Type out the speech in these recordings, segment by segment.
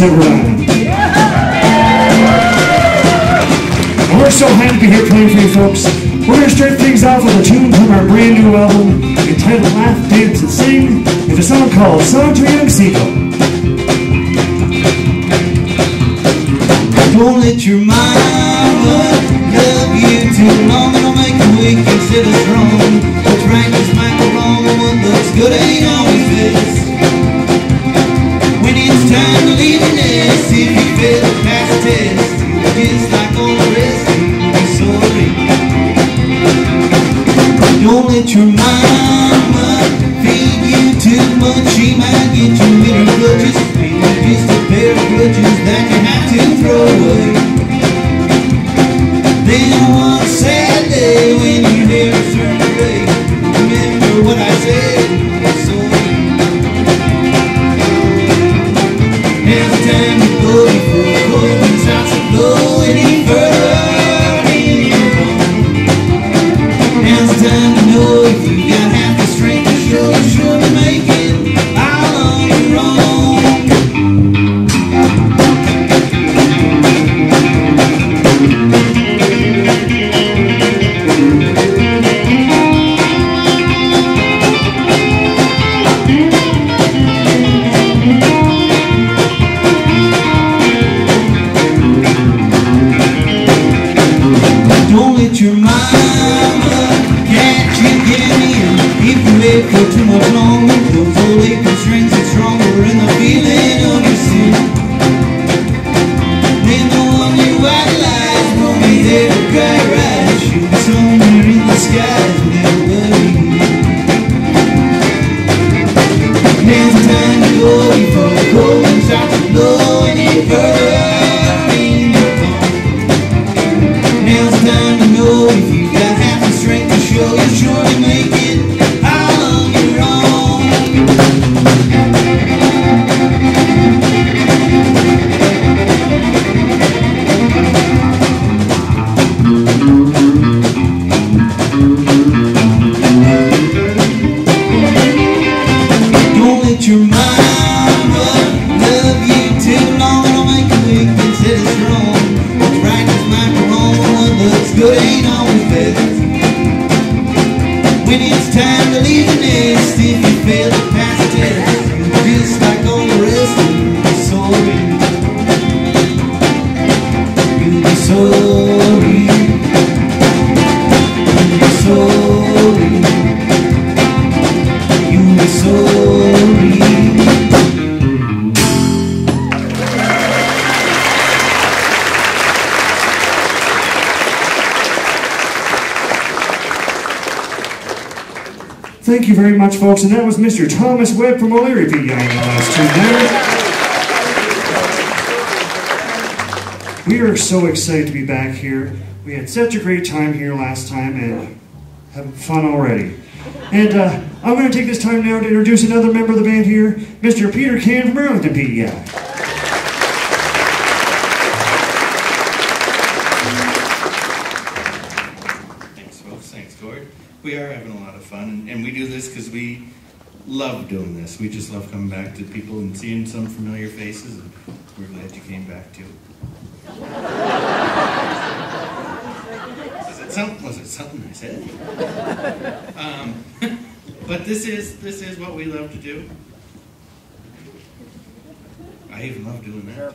And we're so happy to be here playing for you folks. We're going to start things off with a tune from our brand new album entitled Laugh, Dance, and Sing. It's a song called Song to Young Seagull. that folks, and that was Mr. Thomas Webb from O'Leary beat the last two. We are so excited to be back here. We had such a great time here last time and having fun already. And uh, I'm going to take this time now to introduce another member of the band here, Mr. Peter Cann from Burlington PEI. we are having a lot of fun, and, and we do this because we love doing this. We just love coming back to people and seeing some familiar faces, and we're glad you came back too. was, it some, was it something I said? Um, but this is this is what we love to do. I even love doing that.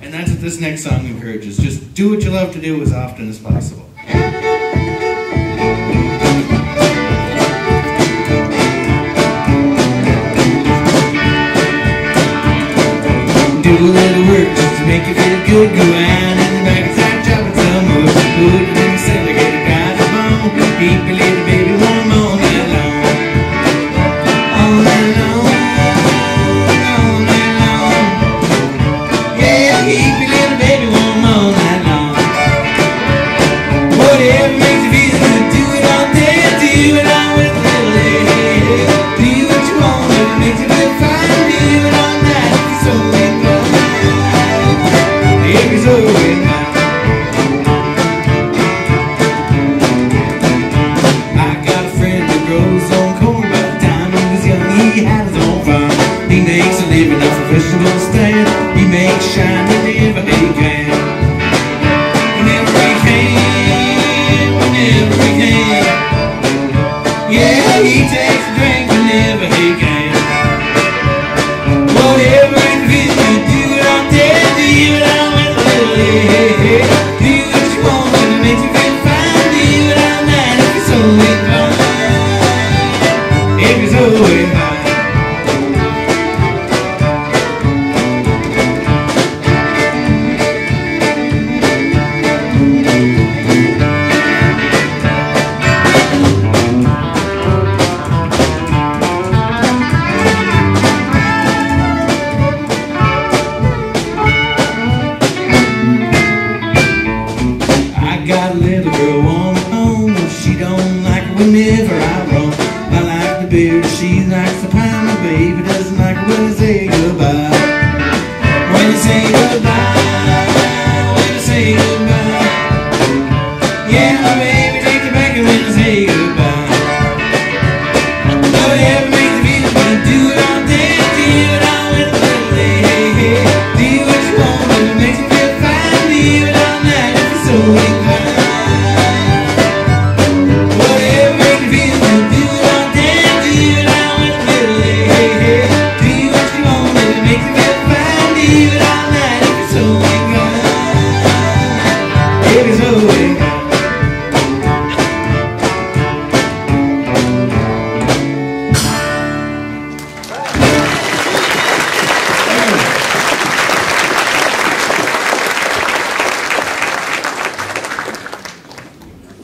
And that's what this next song encourages. Just do what you love to do as often as possible. could go. Vegetable stand. He makes shine whenever he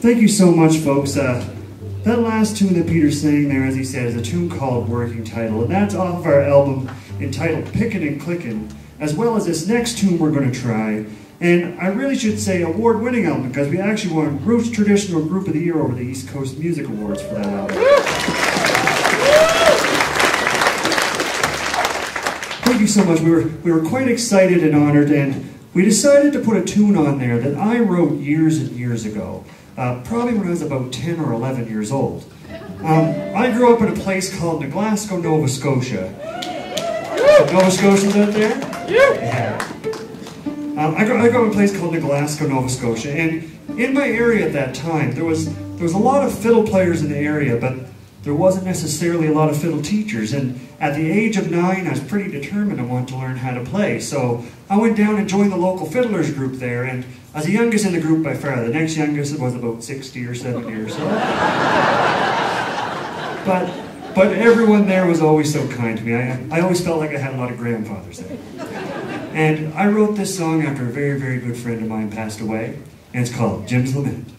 Thank you so much, folks. Uh, that last tune that Peter sang there, as he said, is a tune called Working Title, and that's off of our album entitled Pickin' and Clickin', as well as this next tune we're going to try. And I really should say award winning album because we actually won Roots Traditional Group of the Year over the East Coast Music Awards for that album. Thank you so much. We were, we were quite excited and honored, and we decided to put a tune on there that I wrote years and years ago, uh, probably when I was about 10 or 11 years old. Um, I grew up in a place called Glasgow, Nova Scotia. Nova Scotians out there? Yeah. Um, I, grew, I grew up in a place called Glasgow, Nova Scotia, and in my area at that time, there was there was a lot of fiddle players in the area, but there wasn't necessarily a lot of fiddle teachers. And at the age of nine, I was pretty determined I wanted to learn how to play. So I went down and joined the local fiddlers group there, and I was the youngest in the group by far. The next youngest was about 60 or 70 or so. but but everyone there was always so kind to me. I, I always felt like I had a lot of grandfathers there. And I wrote this song after a very, very good friend of mine passed away, and it's called Jim's Lament.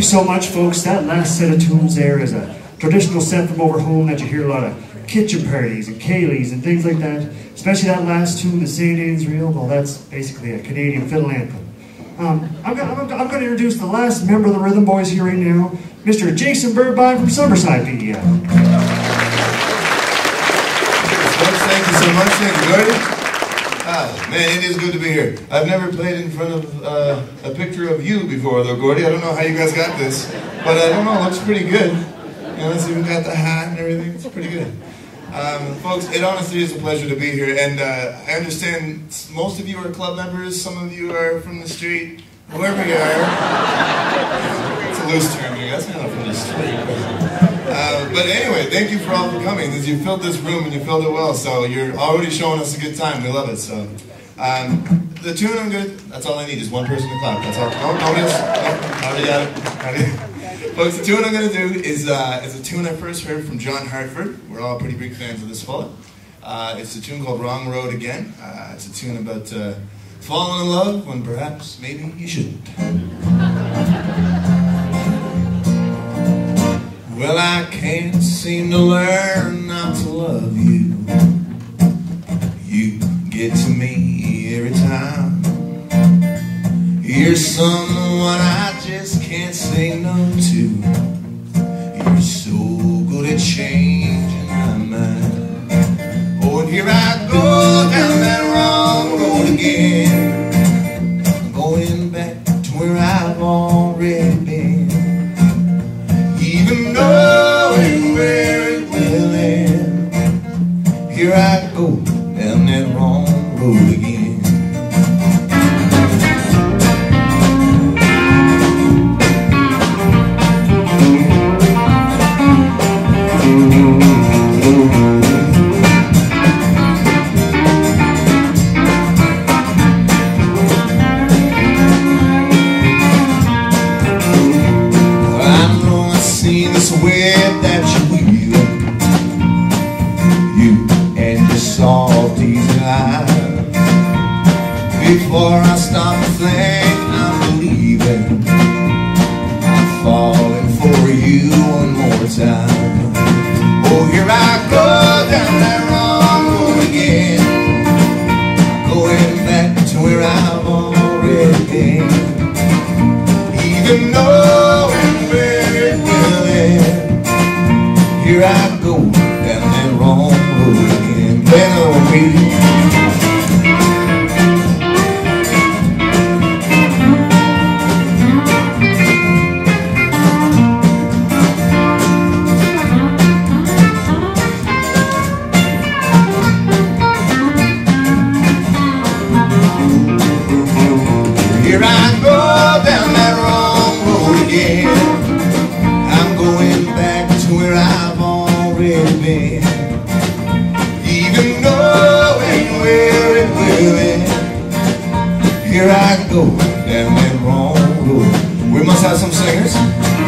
You so much, folks. That last set of tunes there is a traditional set from over home that you hear a lot of kitchen parties and ceilidhs and things like that. Especially that last tune, the St. Anne's Reel. Well, that's basically a Canadian fiddle anthem. Um, I'm, I'm gonna introduce the last member of the Rhythm Boys here right now, Mr. Jason Burbine from Summerside. Folks, thank you so much. Thank man, it is good to be here. I've never played in front of uh, a picture of you before, though, Gordie. I don't know how you guys got this, but I don't know. It looks pretty good. You know, it's even got the hat and everything. It's pretty good. Um, folks, it honestly is a pleasure to be here, and uh, I understand most of you are club members. Some of you are from the street. Whoever you are, it's a loose. That's not from the street. Uh, but anyway, thank you for all for coming. You filled this room and you filled it well, so you're already showing us a good time. We love it. So um, the tune I'm good. That's all I need is one person to clap. That's all. No, nobody else. No, already got it. Already. Folks, the tune I'm to do is uh, is a tune I first heard from John Hartford. We're all pretty big fans of this fella. Uh, it's a tune called "Wrong Road Again." Uh, it's a tune about uh, falling in love when perhaps maybe you shouldn't. Well, I can't seem to learn not to love you. You get to me every time. You're someone I just can't say no to. You're so good at changing my mind. Oh, and here I go down that wrong road again.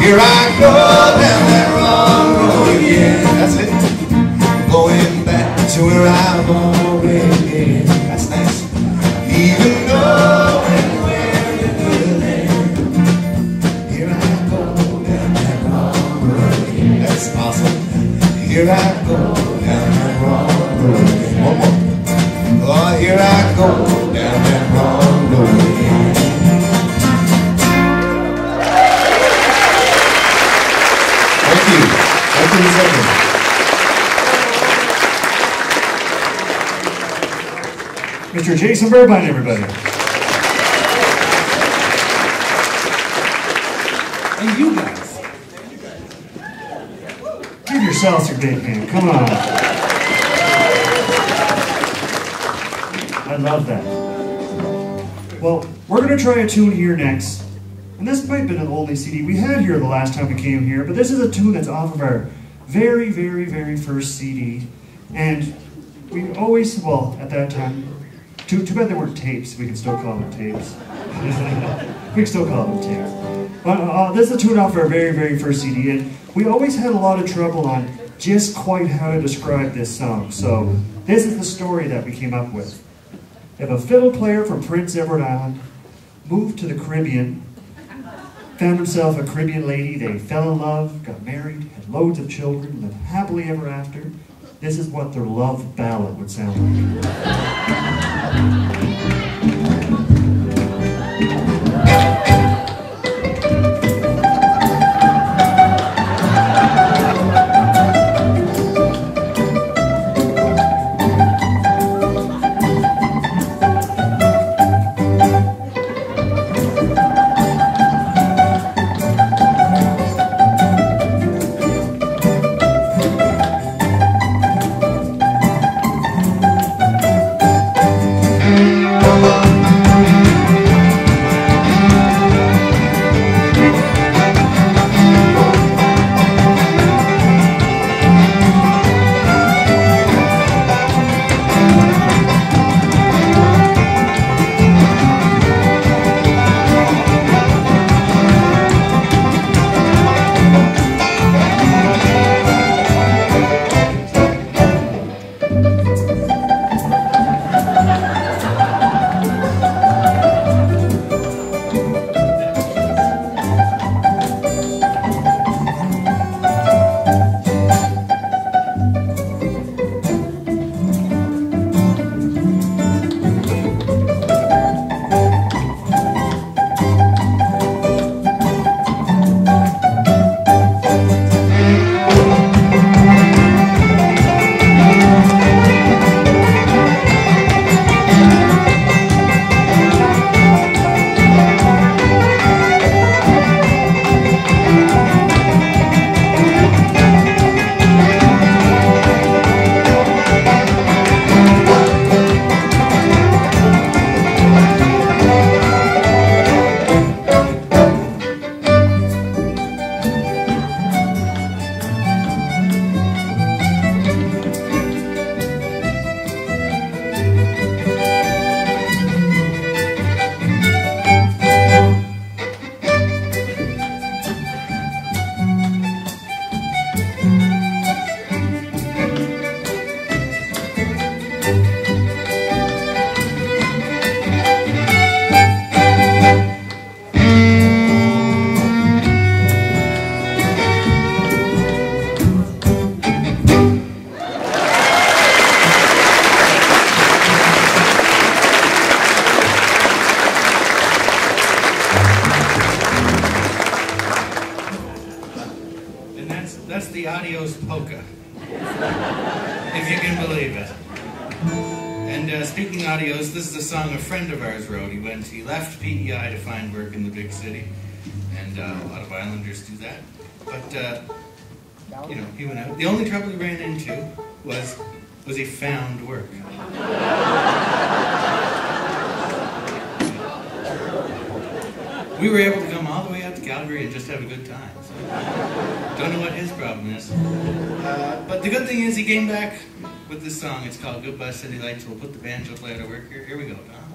Here I go down that wrong road again. That's it. Going back to where I've already Mr. Jason Burbine, everybody. And you guys. Give yourselves a big hand. Come on. I love that. Well, we're going to try a tune here next. And this might have been an only CD we had here the last time we came here, but this is a tune that's off of our very, very, very first CD. And we always, well, at that time, too, too bad they weren't tapes. We can still call them tapes. we can still call them tapes. But uh, this is a tune off for our very, very first CD, and we always had a lot of trouble on just quite how to describe this song. So this is the story that we came up with. If a fiddle player from Prince Edward Island moved to the Caribbean, found himself a Caribbean lady. They fell in love, got married, had loads of children, lived happily ever after. This is what their love ballad would sound like. Uh, speaking audios, this is a song a friend of ours wrote. He went, he left PEI to find work in the big city, and uh, a lot of Islanders do that. But uh, you know, he went out. The only trouble he ran into was was he found work. We were able to come all the way out to Calgary and just have a good time. So, don't know what his problem is. Uh, but the good thing is he came back with this song. It's called Goodbye City Lights. We'll put the banjo player to work here. Here we go, Tom.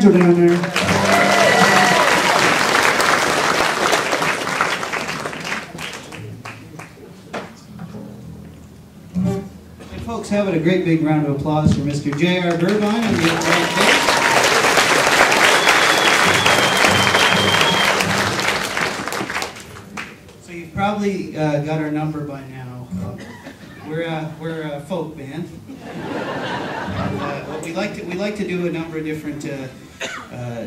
Banjo down there. And folks, have it a great big round of applause for Mr. J.R. Burbine upright. So you've probably uh, got our number by now. We're a, we're a folk band. Uh, we like to we like to do a number of different uh, uh,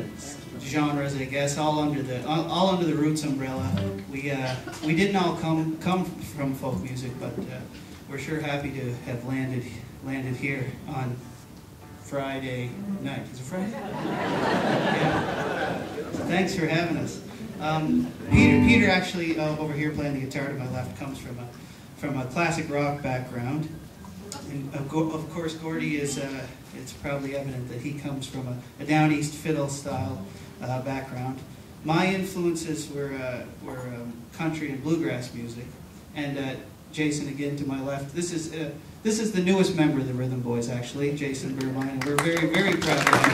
genres, I guess, all under the all, all under the Roots umbrella. We uh, we didn't all come come from folk music, but uh, we're sure happy to have landed landed here on Friday night. Is it Friday? Yeah. Thanks for having us. Um, Peter Peter actually uh, over here playing the guitar to my left comes from a from a classic rock background. And of, of course, Gordie is, uh, it's probably evident that he comes from a, a down east fiddle style uh, background. My influences were, uh, were um, country and bluegrass music. And uh, Jason, again to my left, this is, uh, this is the newest member of the Rhythm Boys, actually, Jason Burbine. And we're very, very proud of him.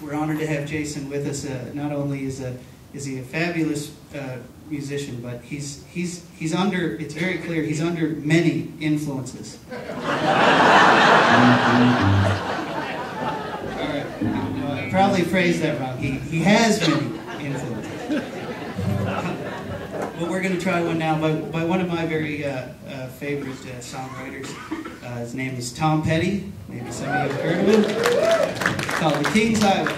We're honored to have Jason with us. Uh, not only is a is he a fabulous musician, but he's he's he's under. It's very clear he's under many influences. All right, no, I probably phrased that wrong. He he has many influences. But we're going to try one now by, by one of my very uh, uh, favorite uh, songwriters. Uh, his name is Tom Petty. Maybe some of you have heard of him. It's called The King's Highway.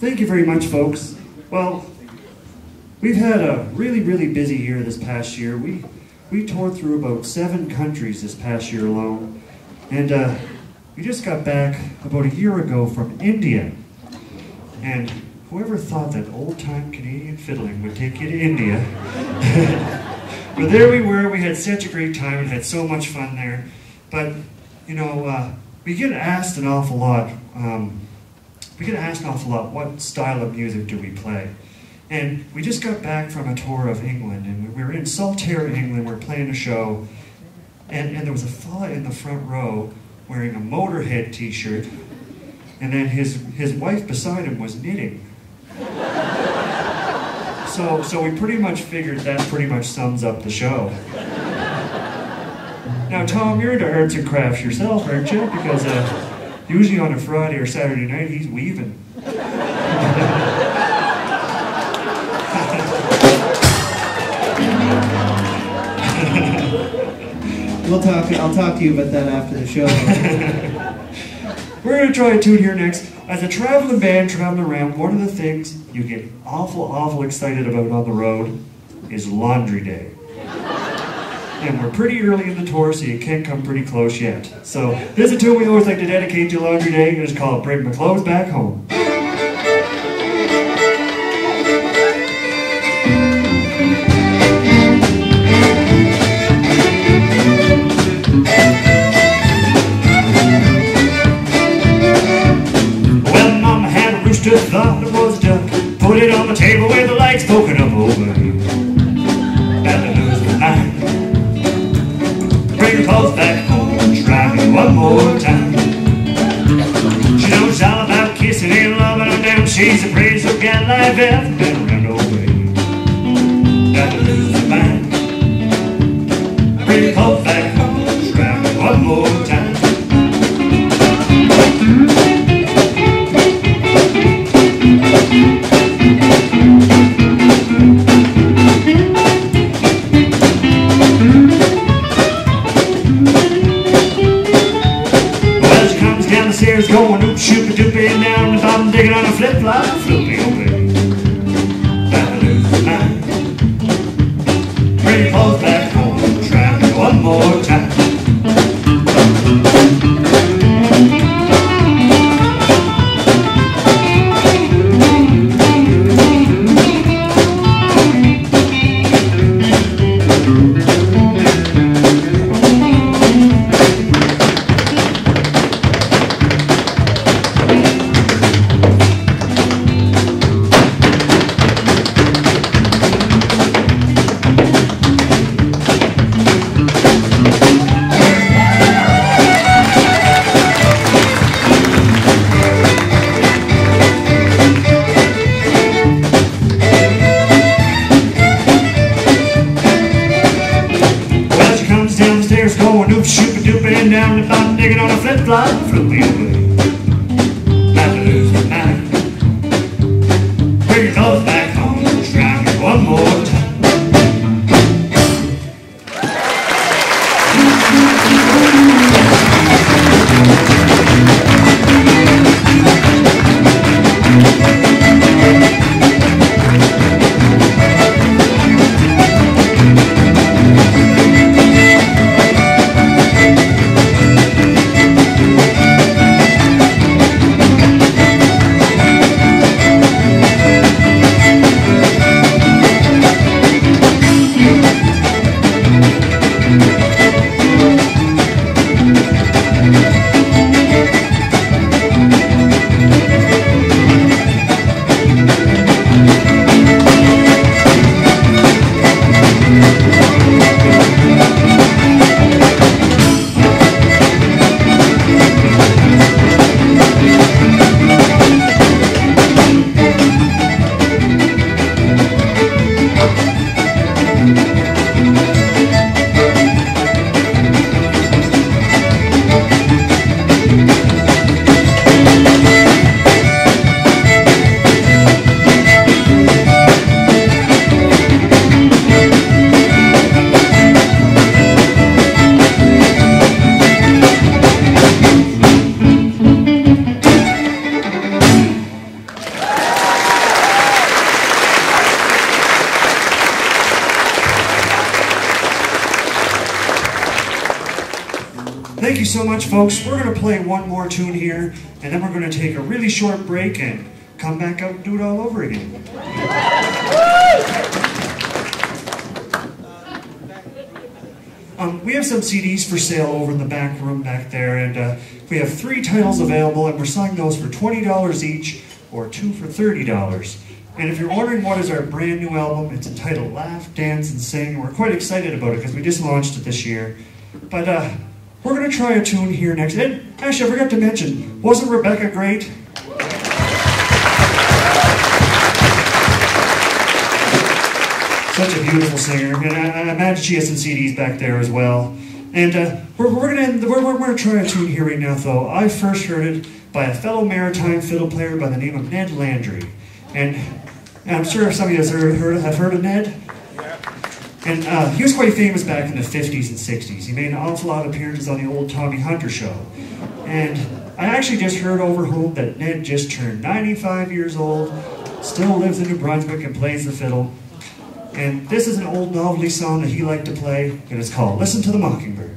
Thank you very much, folks. Well, we've had a really, really busy year this past year. We we toured through about seven countries this past year alone, and uh, we just got back about a year ago from India. And whoever thought that old-time Canadian fiddling would take you to India? but there we were. We had such a great time and had so much fun there. But you know, uh, we get asked an awful lot. Um, we get asked an awful lot, what style of music do we play? And we just got back from a tour of England, and we were in Saltaire, England, we are playing a show, and, and there was a fella in the front row wearing a Motorhead t-shirt, and then his, his wife beside him was knitting. So, so we pretty much figured that pretty much sums up the show. Now, Tom, you're into arts and crafts yourself, aren't you? Because uh, usually on a Friday or Saturday night, he's weaving. We'll talk. I'll talk to you about that after the show. We're going to try a tune here next. As a traveling band traveling around, one of the things you get awful, awful excited about on the road is laundry day. And we're pretty early in the tour, so you can't come pretty close yet. So this is a tune we always like to dedicate to laundry day, and it's called Bring My Clothes Back Home. Folks. We're going to play one more tune here, and then we're going to take a really short break and come back out and do it all over again. Um, we have some CDs for sale over in the back room back there, and uh, we have three titles available, and we're selling those for $20 each or two for $30. And if you're wondering what is our brand new album, it's entitled Laugh, Dance, and Sing. We're quite excited about it because we just launched it this year. But uh, we're going to try a tune here next. And actually, I forgot to mention, wasn't Rebecca great? Such a beautiful singer, and I, I imagine she has some CDs back there as well. And uh, we're, we're gonna we're, we're gonna try a tune here right now. Though I first heard it by a fellow maritime fiddle player by the name of Ned Landry, and, and I'm sure some of you have heard have heard of Ned. And uh, he was quite famous back in the 50s and 60s. He made an awful lot of appearances on the old Tommy Hunter show. And I actually just heard over home that Ned just turned 95 years old, still lives in New Brunswick and plays the fiddle. And this is an old novelty song that he liked to play, and it's called Listen to the Mockingbird.